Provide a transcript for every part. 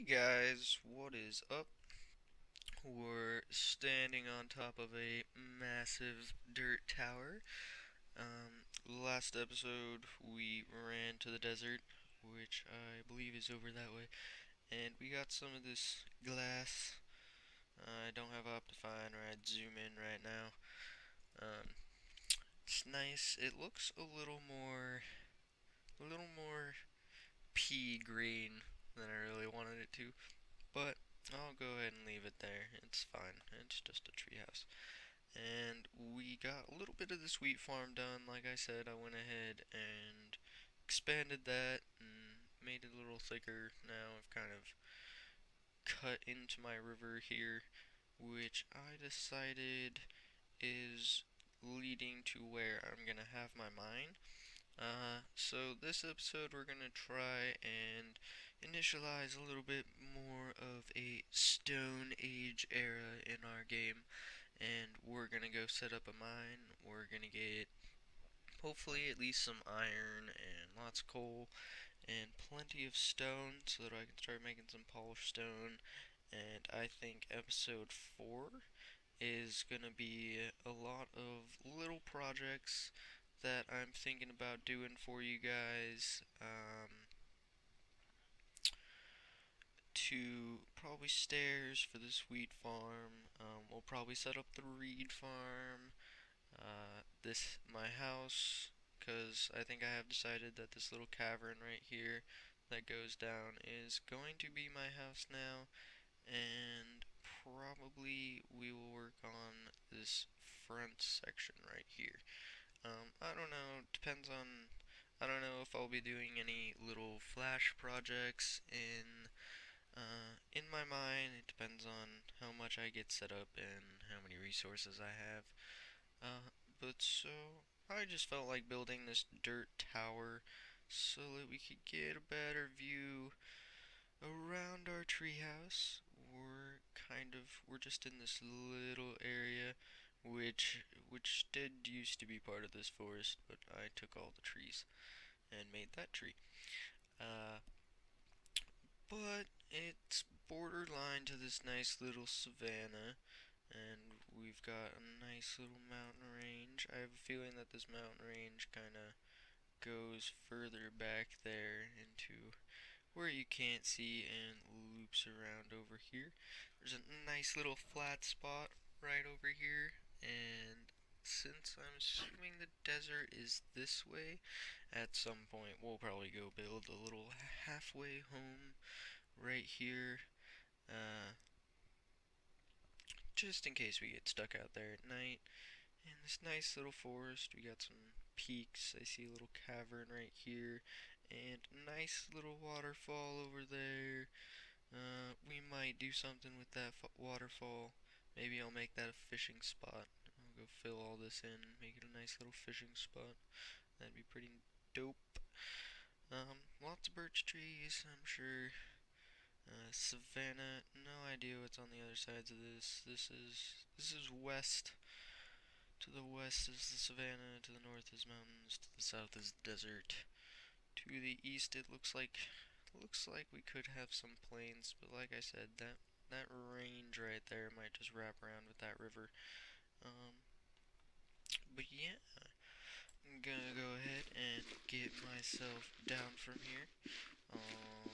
Hey guys, what is up? We're standing on top of a massive dirt tower. Um, last episode we ran to the desert, which I believe is over that way, and we got some of this glass. Uh, I don't have Optifine or I'd zoom in right now. Um, it's nice. It looks a little more, a little more pea green than I really wanted it to, but I'll go ahead and leave it there. It's fine. It's just a treehouse. And we got a little bit of the wheat farm done. Like I said, I went ahead and expanded that and made it a little thicker. Now I've kind of cut into my river here, which I decided is leading to where I'm gonna have my mine. Uh, so this episode we're gonna try and initialize a little bit more of a Stone Age era in our game, and we're gonna go set up a mine. We're gonna get hopefully at least some iron and lots of coal and plenty of stone so that I can start making some polished stone. And I think episode 4 is going to be a lot of little projects that I'm thinking about doing for you guys. Um, to probably stairs for this wheat farm. Um, we'll probably set up the reed farm. Uh, this my house, because I think I have decided that this little cavern right here that goes down is going to be my house now, and probably we will work on this front section right here. Um, I don't know, depends on, I don't know if I'll be doing any little flash projects in, uh, in my mind. It depends on how much I get set up and how many resources I have. Uh, but so, I just felt like building this dirt tower so that we could get a better view around our treehouse. We're kind of, we're just in this little area which which did used to be part of this forest, but I took all the trees and made that tree. Uh, but it's borderline to this nice little savanna, and we've got a nice little mountain range. I have a feeling that this mountain range kind of goes further back there into where you can't see and loops around over here. There's a nice little flat spot right over here and since I'm assuming the desert is this way, at some point we'll probably go build a little halfway home right here, uh, just in case we get stuck out there at night. In this nice little forest, we got some peaks. I see a little cavern right here, and nice little waterfall over there. Uh, we might do something with that waterfall. Maybe I'll make that a fishing spot. I'll go fill all this in, make it a nice little fishing spot. That'd be pretty dope. Um, lots of birch trees, I'm sure. Uh, Savannah, no idea what's on the other sides of this. This is this is west. To the west is the savannah, to the north is mountains, to the south is desert. To the east it looks like looks like we could have some plains, but like I said, that that range right there might just wrap around with that river. Um, but yeah, I'm gonna go ahead and get myself down from here. Uh,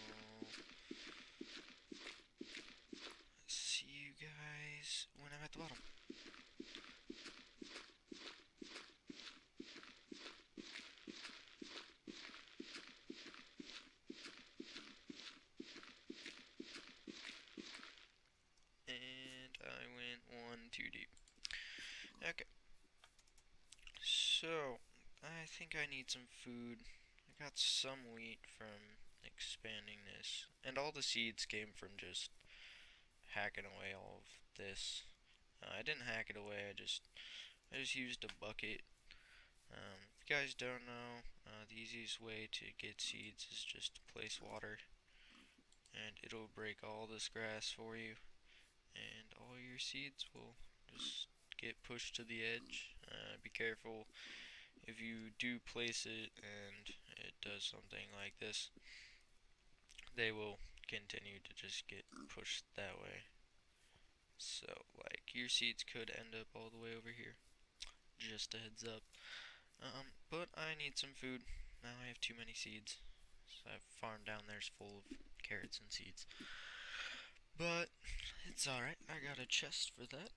see you guys when I'm at the bottom. too deep. Okay. So, I I need some food. I got some wheat from expanding this. And all the seeds came from just hacking away all of this. Uh, I didn't hack it away, I just I just used a bucket. Um, if you guys don't know, uh, the easiest way to get seeds is just to place water. And it'll break all this grass for you and all your seeds will just get pushed to the edge. Uh, be careful if you do place it and it does something like this. They will continue to just get pushed that way. So, like, your seeds could end up all the way over here. Just a heads up. Um, but I need some food. Now I have too many seeds. So that farm down there's full of carrots and seeds. But, it's alright. I got a chest for that.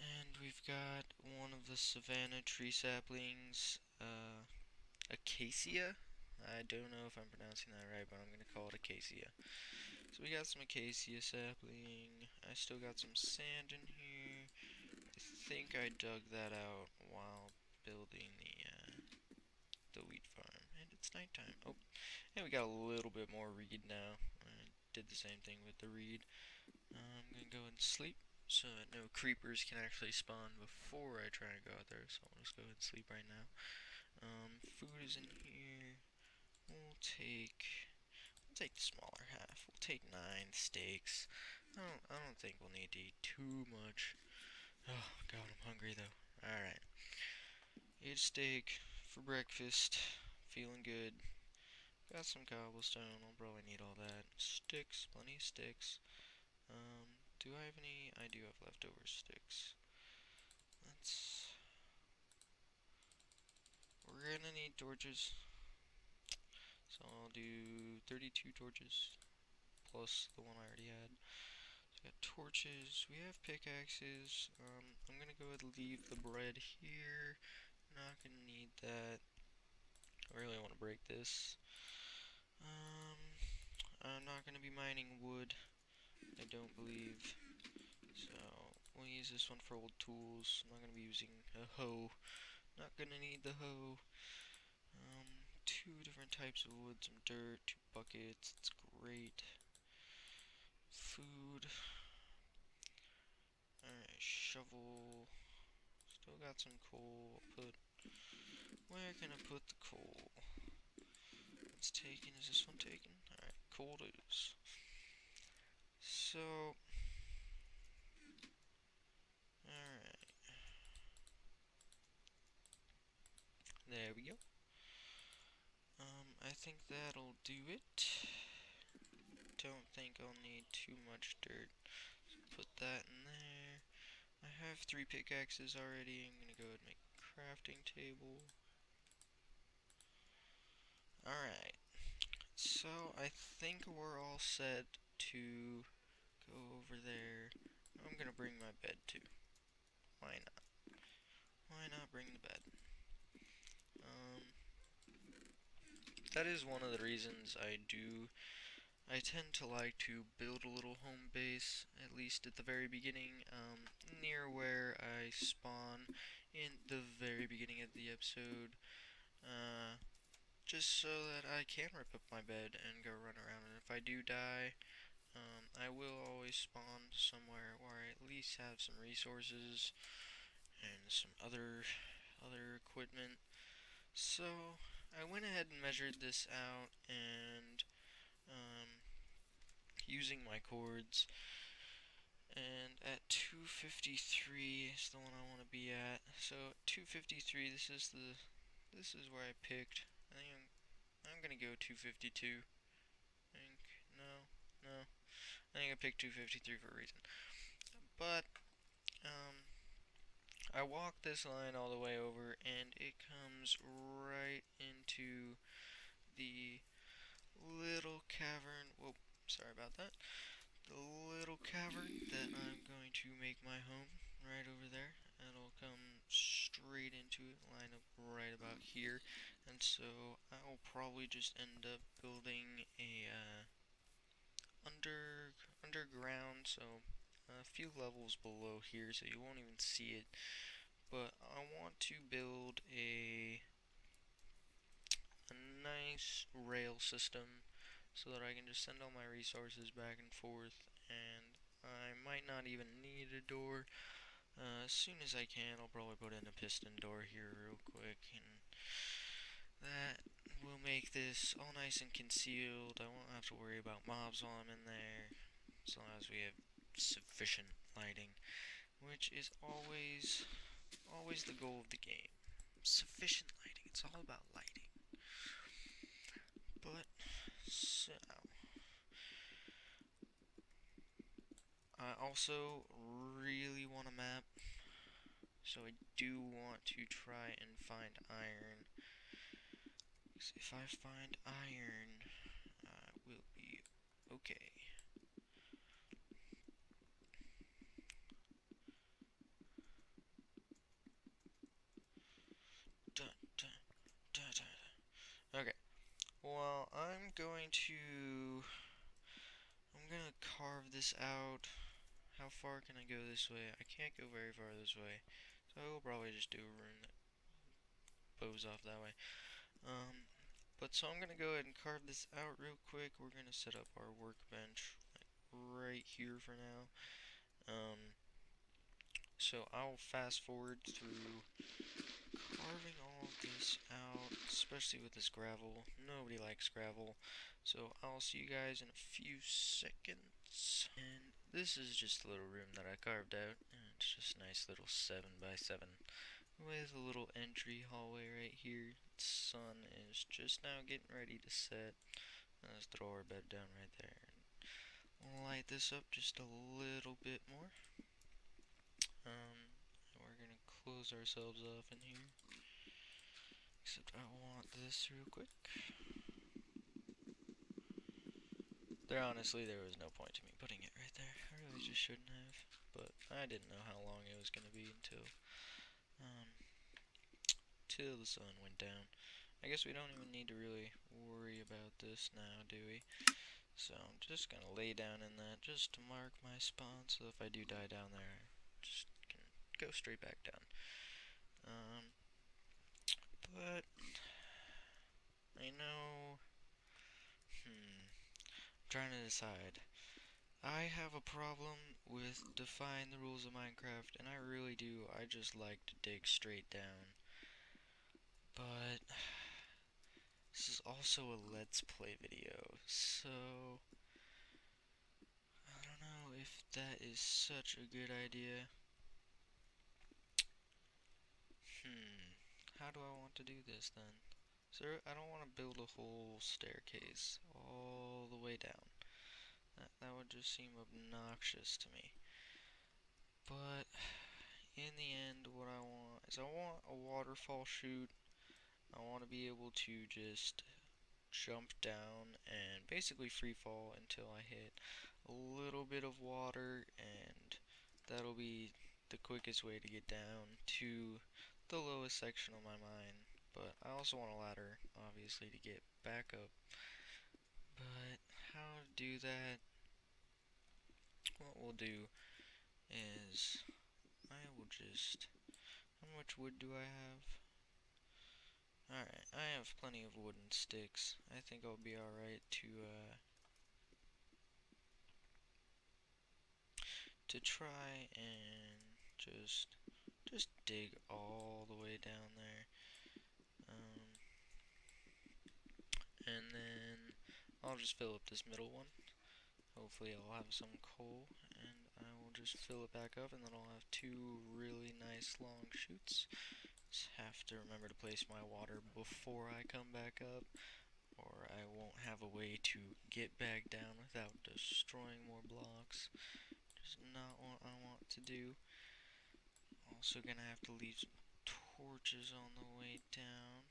And we've got one of the savanna tree saplings, uh, acacia. I don't know if I'm pronouncing that right, but I'm going to call it acacia. So we got some acacia sapling. I still got some sand in here. I think I dug that out while building the uh, the wheat farm. And it's nighttime. Oh, and we got a little bit more reed now. I did the same thing with the reed. Uh, I'm gonna go and sleep so that no creepers can actually spawn before I try to go out there. So I'll just go and sleep right now. Um, food is in here. We'll take We'll take the smaller half. We'll take nine steaks. I don't, I don't think we'll need to eat too much. Oh, God, I'm hungry, though. Alright. Eat steak for breakfast. Feeling good. Got some cobblestone. I'll probably need all that. Sticks. Plenty of sticks. Um, do I have any? I do have leftover sticks. Let's... We're gonna need torches. So I'll do 32 torches plus the one I already had. So we got torches, we have pickaxes. Um, I'm gonna go ahead and leave the bread here. Not gonna need that. I really want to break this. Um, I'm not gonna be mining wood. I don't believe. So we'll use this one for old tools. I'm not gonna be using a hoe. Not gonna need the hoe um, two different types of wood, some dirt, two buckets, it's great. Food. Alright, shovel. Still got some coal. Put where can I put the coal? It's taken, is this one taken? Alright, coal it is. So There we go. Um, I think that'll do it. Don't think I'll need too much dirt. Put that in there. I have three pickaxes already. I'm gonna go and make a crafting table. Alright. So I think we're all set to go over there. I'm gonna bring my bed too. Why not? Why not bring the bed? Um, that is one of the reasons I do I tend to like to build a little home base, at least at the very beginning, um, near where I spawn in the very beginning of the episode, uh, just so that I can rip up my bed and go run around, and if I do die, um, I will always spawn somewhere where I at least have some resources and some other other equipment. So, I went ahead and measured this out and um, using my coords. And at 253 is the one I want to be at. So 253 this is the this is where I picked. I think I'm, I'm gonna go 252 I think no no. I think I picked 253 for a reason. But I walk this line all the way over and it comes right into the little cavern. Whoa, sorry about that. The little cavern that I'm going to make my home right over there. It'll come straight into it, line up right about here. And so I will probably just end up building a uh, under underground, so a few levels below here so you won't even see it. But I want to build a a nice rail system so that I can just send all my resources back and forth and I might not even need a door. Uh, as soon as I can I'll probably put in a piston door here real quick and that will make this all nice and concealed. I won't have to worry about mobs while I'm in there as long as we have sufficient lighting, which is always, always the goal of the game. Sufficient lighting, it's all about lighting. But, so, I also really want a map, so I do want to try and find iron. if I find iron, uh, I will be okay. Okay. Well, I'm going to... I'm gonna carve this out. How far can I go this way? I can't go very far this way. So I will probably just do a rune that bows off that way. Um, but so I'm gonna go ahead and carve this out real quick. We're gonna set up our workbench right here for now. Um, so I'll fast forward through carving all this out, especially with this gravel. Nobody likes gravel. So I'll see you guys in a few seconds. And this is just a little room that I carved out. It's just a nice little 7 by 7 with a little entry hallway right here. The sun is just now getting ready to set. Let's throw our bed down right there. Light this up just a little bit more. Um, we're gonna close ourselves off in here. Except I want this real quick. There honestly, there was no point to me putting it right there. I really just shouldn't have. But I didn't know how long it was to be until, um, till the sun went down. I guess we don't even need to really worry about this now, do we? So I'm just to lay down in that just to mark my spawn, so if I do die down there, just go straight back down. Um, but I know. Hmm. I'm trying to decide. I have a problem with defying the rules of Minecraft, and I really do. I just like to dig straight down. But this is also a Let's Play video, so I don't know if that is such a good idea. How do I want to do this then? Sir, I don't want to build a whole staircase all the way down. That, that would just seem obnoxious to me. But, in the end, what I want is I want a waterfall chute. I want to be able to just jump down and basically free fall until I hit a little bit of water and that'll be the quickest way to get down to the lowest section of my mine, but I also want a ladder, obviously, to get back up. But how to do that? What we'll do is I will just. How much wood do I have? Alright, I have plenty of wooden sticks. I think I'll be alright to, uh, to try and just just dig all the way down there. Um, and then I'll just fill up this middle one. Hopefully I'll have some coal and I will just fill it back up and then I'll have two really nice long chutes. Just have to remember to place my water before I come back up or I won't have a way to get back down without destroying more blocks. Just not what I want to do. Also gonna have to leave some torches on the way down.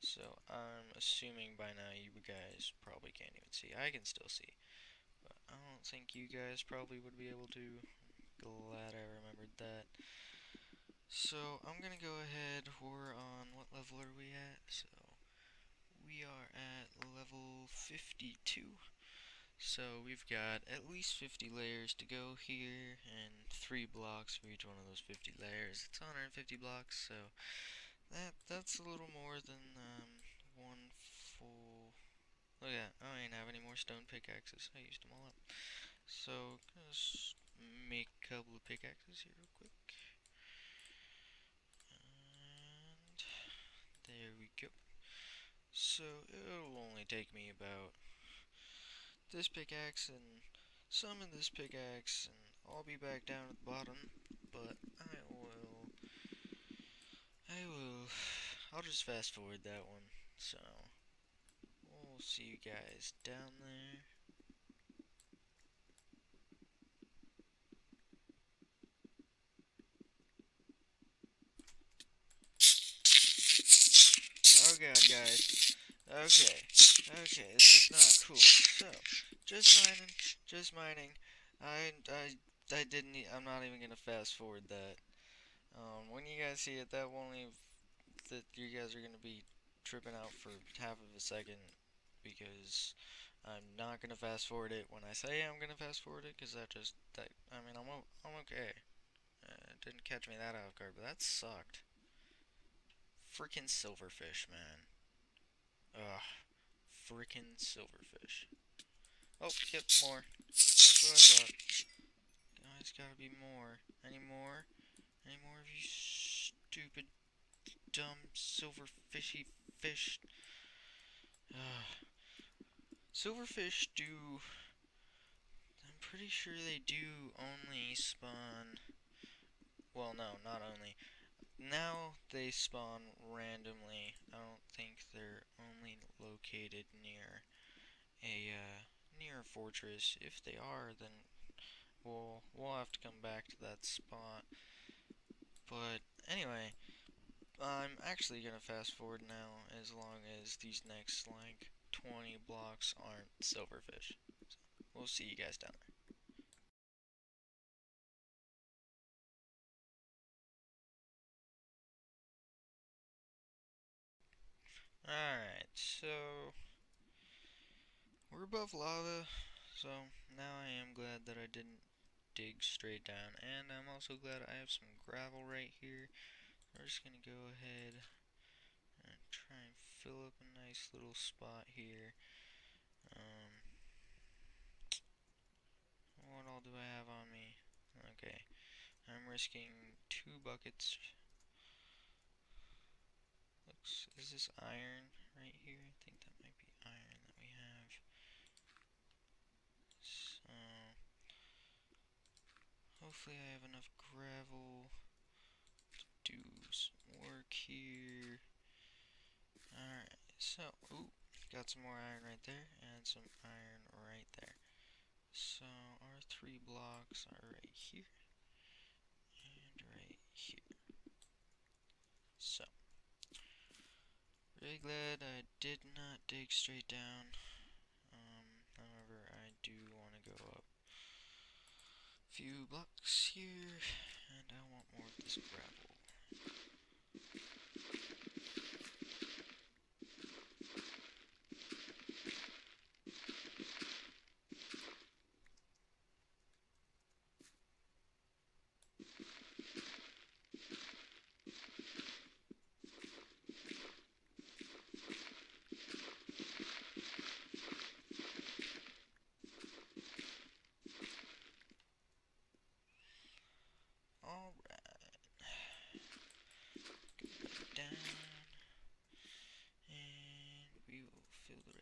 So I'm assuming by now you guys probably can't even see. I can still see. But I don't think you guys probably would be able to. Glad I remembered that. So I'm gonna go ahead. We're on what level are we at? So we are at level 52. So we've got at least 50 layers to go here, and 3 blocks for each one of those 50 layers. It's 150 blocks, so that that's a little more than um, one full... Look at that, I don't have any more stone pickaxes. I used them all up. So, just make a couple of pickaxes here real quick. And there we go. So, it'll only take me about this pickaxe and some of this pickaxe and I'll be back down at the bottom but I will I will I'll just fast forward that one so we'll see you guys down there. Oh god, guys. Okay. Okay, this is not cool. So, just mining, just mining. I, I, I didn't, I'm not even gonna fast forward that. Um, when you guys see it, that won't even, that you guys are gonna be tripping out for half of a second because I'm not gonna fast forward it when I say I'm gonna fast forward it because that just, that, I mean, I'm, I'm okay. Uh, didn't catch me that off guard, but that sucked. Freaking silverfish, man. Ugh. Freaking silverfish. Oh, yep, more. That's what I thought. Guys, gotta be more. Any more? Any more of you stupid, dumb, silverfishy fish? Ugh. Silverfish do... I'm pretty sure they do only spawn... Well, no, not only now they spawn randomly. I don't think they're only located near a uh, near fortress. If they are, then we'll we'll have to come back to that spot. But anyway, I'm actually gonna fast forward now as long as these next like 20 blocks aren't silverfish. So we'll see you guys down there. Alright, so we're above lava, so now I am glad that I didn't dig straight down, and I'm also glad I have some gravel right here. We're just gonna go ahead and try and fill up a nice little spot here. Um, what all do I have on me? Okay, I'm risking two buckets looks, is this iron right here? I think that might be iron that we have. So, hopefully I have enough gravel to do some work here. Alright, so, ooh, got some more iron right there, and some iron right there. So, our three blocks are right here, and right here. So, Really glad I did not dig straight down. Um, however, I do want to go up a few blocks here, and I want more of this gravel.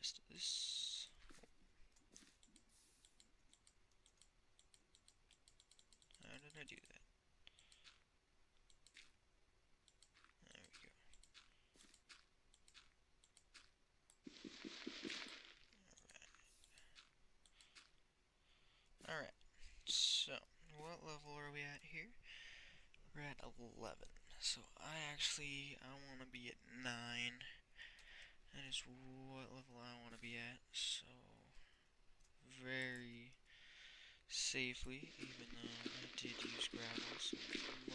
rest of this. How did I do that? There we go. Alright. Alright. So, what level are we at here? We're at 11. So I actually, I want to be at 9. That is what level I want to be at, so very safely, even though I did use gravel, so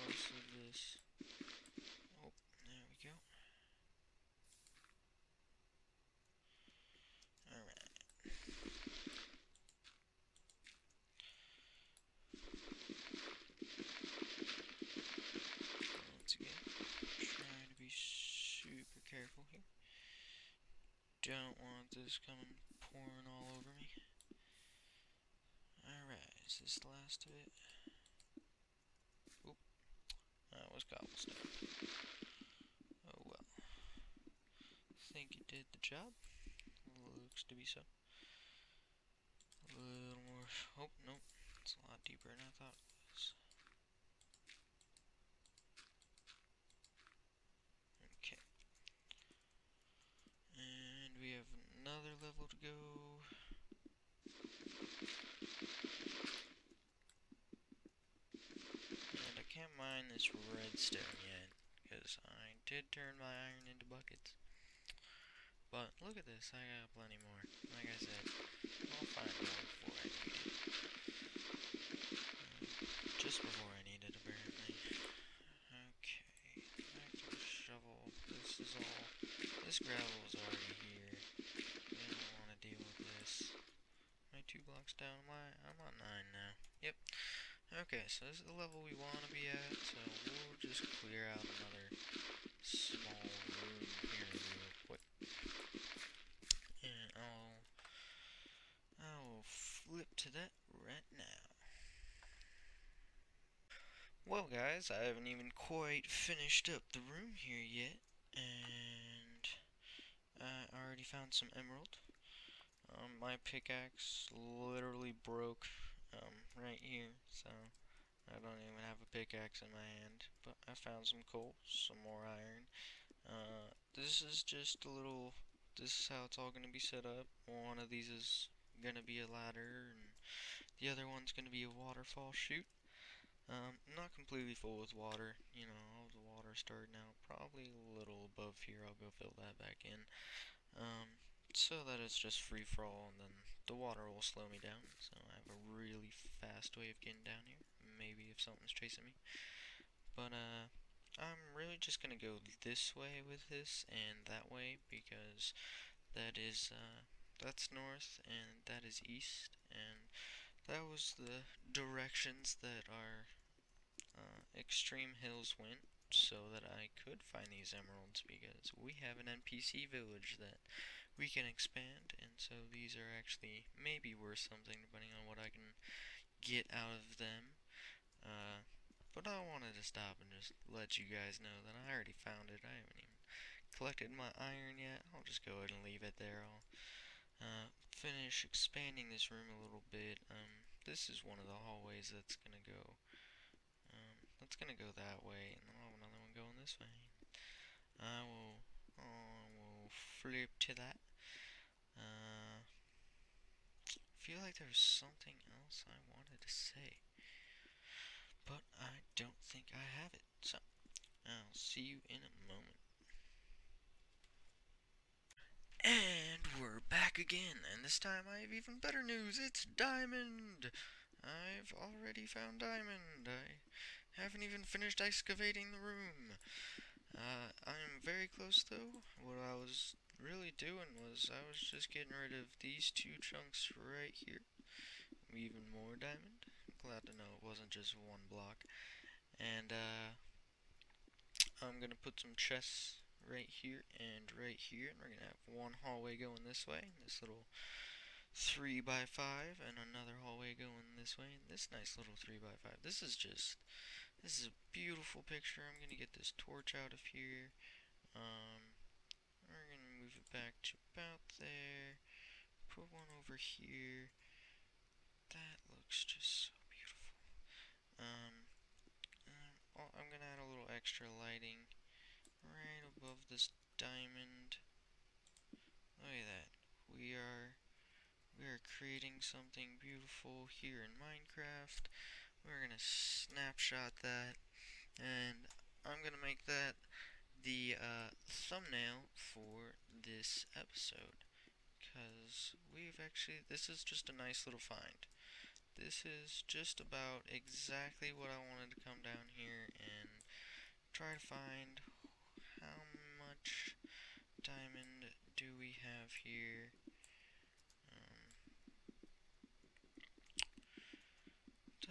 most of this, oh, there we go. Alright. Once again, trying to be super careful here don't want this coming pouring all over me. Alright, is this the last of it? Oop. That was cobblestone. Oh well. Think it did the job. Looks to be so. A little more. Oh, nope. It's a lot deeper than I thought it was. Okay. And we have another level to go. I can't mine this redstone yet, because I did turn my iron into buckets. But look at this, I got plenty more. Like I said, I'll find more before I need it. Uh, just before I need it, apparently. Okay, back to the shovel. This is all. This gravel is already here. We don't want to deal with this. I two blocks down? Am I? I'm on nine. Okay, so this is the level we want to be at, so we'll just clear out another small room here real quick. And I'll, I'll flip to that right now. Well guys, I haven't even quite finished up the room here yet, and I already found some emerald. Um, my pickaxe literally broke um, right here, so I don't even have a pickaxe in my hand, but I found some coal, some more iron. Uh, this is just a little, this is how it's all going to be set up. One of these is going to be a ladder, and the other one's going to be a waterfall chute. Um, not completely full with water, you know, all the water starting out, probably a little above here, I'll go fill that back in. Um, so that it's just free for all, and then the water will slow me down, so I have a really fast way of getting down here, maybe if something's chasing me. But, uh, I'm really just gonna go this way with this and that way, because that is, uh, that's north, and that is east, and that was the directions that our uh, extreme hills went so that I could find these emeralds because we have an NPC village that we can expand and so these are actually maybe worth something depending on what I can get out of them. Uh, but I wanted to stop and just let you guys know that I already found it. I haven't even collected my iron yet. I'll just go ahead and leave it there. I'll uh, finish expanding this room a little bit. Um, this is one of the hallways that's gonna go that's gonna go that way, and then I'll have another one going this way. I will, I flip to that. Uh, feel like there was something else I wanted to say, but I don't think I have it. So, I'll see you in a moment. And we're back again, and this time I have even better news. It's Diamond! I've already found Diamond. I haven't even finished excavating the room. Uh, I'm very close though. What I was really doing was I was just getting rid of these two chunks right here. Even more diamond. Glad to know it wasn't just one block. And uh, I'm gonna put some chests right here and right here. And we're gonna have one hallway going this way. This little 3 by 5 and another hallway going this way and this nice little 3 by 5 this is just this is a beautiful picture. I'm going to get this torch out of here. Um, going to move it back to about there. Put one over here. That looks just so beautiful. Um, um, I'm going to add a little extra lighting right above this diamond. Look at that. We are we are creating something beautiful here in Minecraft. We're gonna snapshot that, and I'm gonna make that the uh, thumbnail for this episode. Because we've actually, this is just a nice little find. This is just about exactly what I wanted to come down here and try to find how much diamond do we have here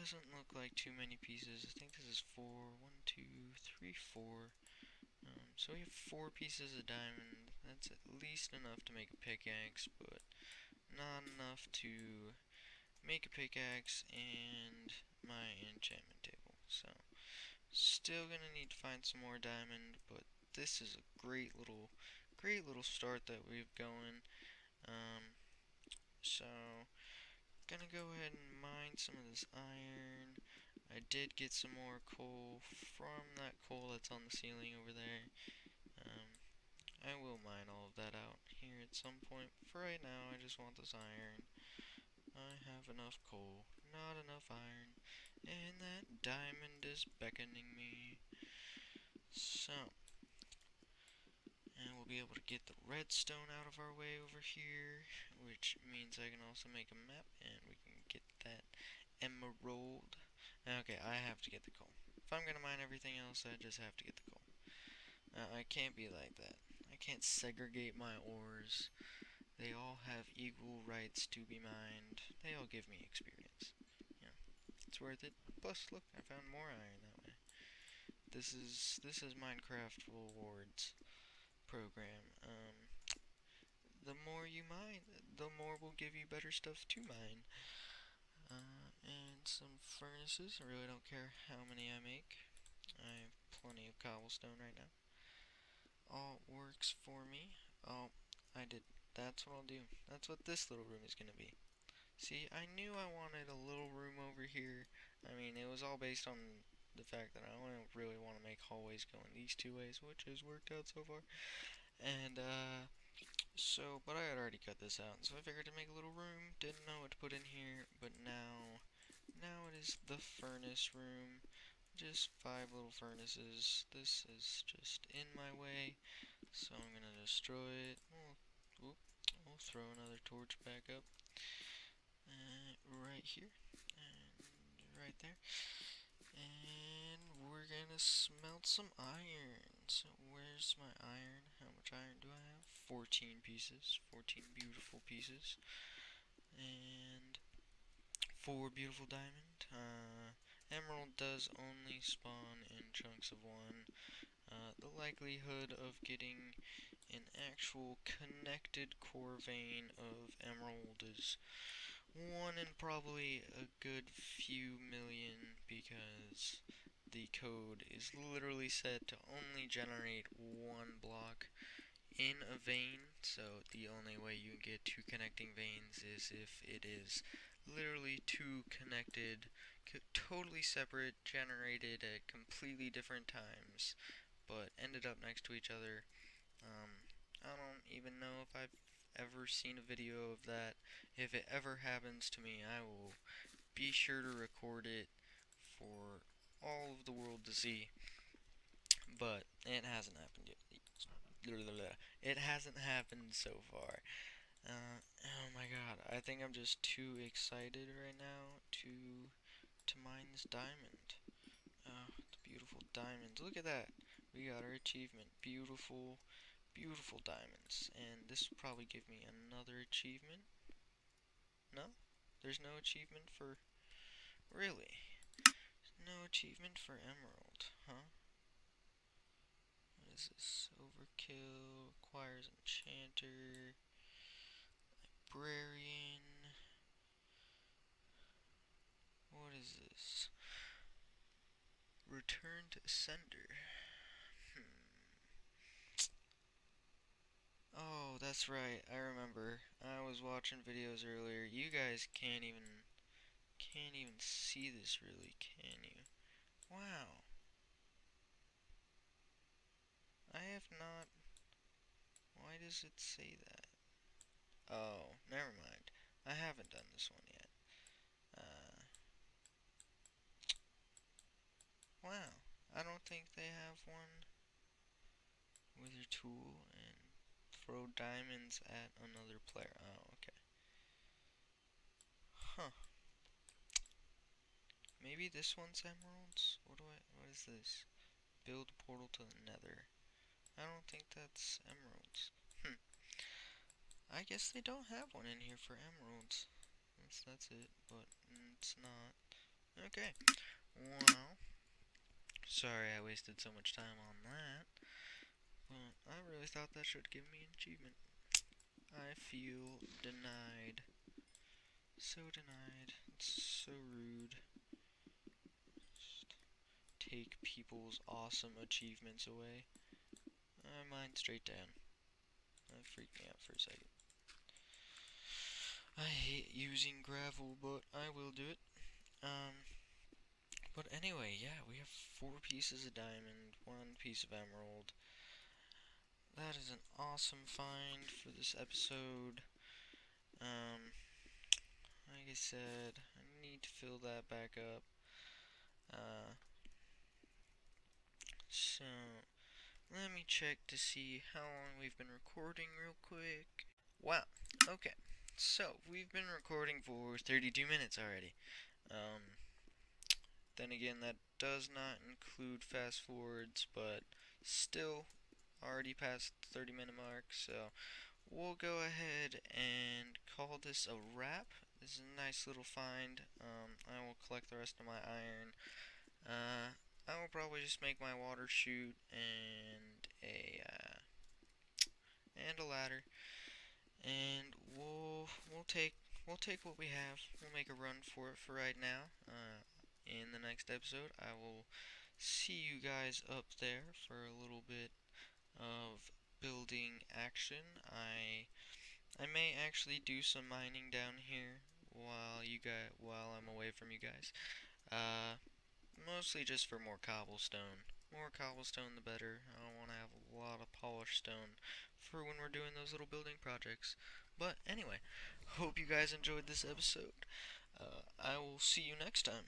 doesn't look like too many pieces. I think this is four. One, two, three, four. Um, so we have four pieces of diamond. That's at least enough to make a pickaxe, but not enough to make a pickaxe and my enchantment table. So, still gonna need to find some more diamond, but this is a great little, great little start that we've going. Um, so, gonna go ahead and mine some of this iron. I did get some more coal from that coal that's on the ceiling over there. Um, I will mine all of that out here at some point. For right now, I just want this iron. I have enough coal, not enough iron, and that diamond is beckoning me. So, and we'll be able to get the redstone out of our way over here, which means I can also make a map, and we can get that emerald. Okay, I have to get the coal. If I'm gonna mine everything else, I just have to get the coal. Uh, I can't be like that. I can't segregate my ores. They all have equal rights to be mined. They all give me experience. Yeah, it's worth it. Plus, look, I found more iron that way. This is this is Minecraft rewards program. Um, the more you mine, the more will give you better stuff to mine. Uh, and some furnaces. I really don't care how many I make. I have plenty of cobblestone right now all works for me. Oh, I did. That's what I'll do. That's what this little room is going to be. See, I knew I wanted a little room over here. I mean, it was all based on the fact that I really want to make hallways going these two ways, which has worked out so far. And, uh, so, but I had already cut this out, so I figured to make a little room. Didn't know what to put in here, but now, now it is the furnace room just five little furnaces. This is just in my way, so I'm gonna destroy it. We'll, we'll throw another torch back up. Uh, right here, and right there. And we're gonna smelt some iron. So where's my iron? How much iron do I have? 14 pieces. 14 beautiful pieces. And four beautiful diamond. Uh, Emerald does only spawn in chunks of one. Uh, the likelihood of getting an actual connected core vein of emerald is one in probably a good few million because the code is literally set to only generate one block in a vein so the only way you get two connecting veins is if it is literally two connected totally separate, generated at completely different times, but ended up next to each other. Um, I don't even know if I've ever seen a video of that. If it ever happens to me, I will be sure to record it for all of the world to see. But it hasn't happened yet. It hasn't happened so far. Uh, oh my god, I think I'm just too excited right now to to mine this diamond. Oh, the beautiful diamonds. Look at that. We got our achievement. Beautiful, beautiful diamonds. And this will probably give me another achievement. No? There's no achievement for... Really? no achievement for emerald, huh? What is this? Overkill, requires enchanter, librarian, is this? Return to sender. Hmm. Oh, that's right. I remember. I was watching videos earlier. You guys can't even can't even see this really, can you? Wow. I have not Why does it say that? Oh, never mind. I haven't done this one yet. Uh, wow, I don't think they have one with wither tool and throw diamonds at another player. Oh, okay. Huh. Maybe this one's emeralds? What do I, what is this? Build portal to the nether. I don't think that's emeralds. I guess they don't have one in here for emeralds. That's, that's it, but it's not. Okay. Well, Sorry I wasted so much time on that. But I really thought that should give me an achievement. I feel denied. So denied. It's so rude. Just take people's awesome achievements away. Mine straight down. That freaked me out for a second. I hate using gravel, but I will do it. Um, but anyway, yeah, we have four pieces of diamond, one piece of emerald. that is an awesome find for this episode. Um, like I said, I need to fill that back up. Uh, so, let me check to see how long we've been recording real quick. Wow, okay. So, we've been recording for 32 minutes already. Um, then again, that does not include fast forwards, but still already past the 30 minute mark, so we'll go ahead and call this a wrap. This is a nice little find. Um, I will collect the rest of my iron. Uh, I will probably just make my water chute and a uh, and a ladder, and we'll we'll take we'll take what we have. We'll make a run for it for right now. Uh, in the next episode, I will see you guys up there for a little bit of building action. I I may actually do some mining down here while you guys while I'm away from you guys. Uh, mostly just for more cobblestone. More cobblestone the better. I don't want to have a lot of polished stone for when we're doing those little building projects. But anyway, hope you guys enjoyed this episode. Uh, I will see you next time.